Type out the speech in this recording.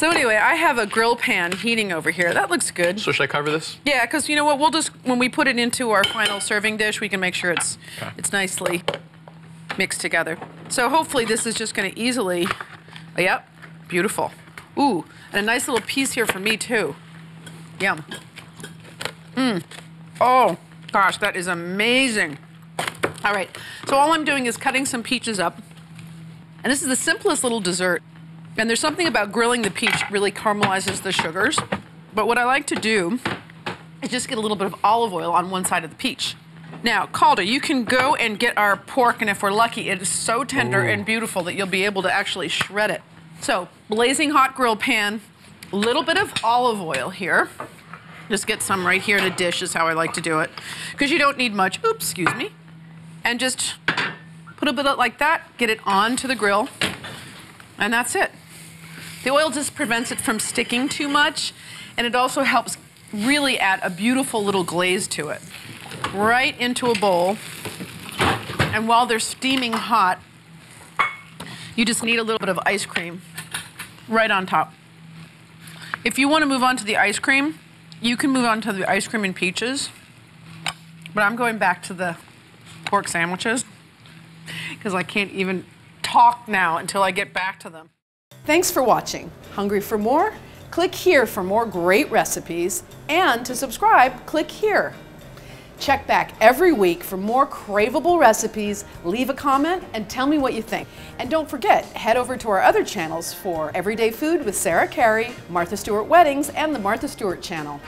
So anyway, I have a grill pan heating over here. That looks good. So should I cover this? Yeah, because you know what? We'll just when we put it into our final serving dish, we can make sure it's Okay. it's nicely mixed together. So hopefully this is just going to easily. oh, yep, beautiful. Ooh, and a nice little piece here for me too. Yum. Mmm. Oh gosh, that is amazing. All right, so all I'm doing is cutting some peaches up, and this is the simplest little dessert. And there's something about grilling the peach really caramelizes the sugars. But what I like to do is just get a little bit of olive oil on one side of the peach. Now, Calder, you can go and get our pork, and if we're lucky, it is so tender and beautiful that you'll be able to actually shred it. So, blazing hot grill pan, a little bit of olive oil here. Just get some right here in a dish is how I like to do it. Because you don't need much. Oops, excuse me. And just put a bit of like that, get it onto the grill, and that's it. The oil just prevents it from sticking too much, and it also helps really add a beautiful little glaze to it. Right into a bowl, and while they're steaming hot, you just need a little bit of ice cream right on top. If you want to move on to the ice cream, you can move on to the ice cream and peaches, but I'm going back to the pork sandwiches because I can't even talk now until I get back to them. Thanks for watching. Hungry for more? Click here for more great recipes, and to subscribe, click here. Check back every week for more craveable recipes, leave a comment, and tell me what you think. And don't forget, head over to our other channels for Everyday Food with Sarah Carey, Martha Stewart Weddings, and the Martha Stewart channel.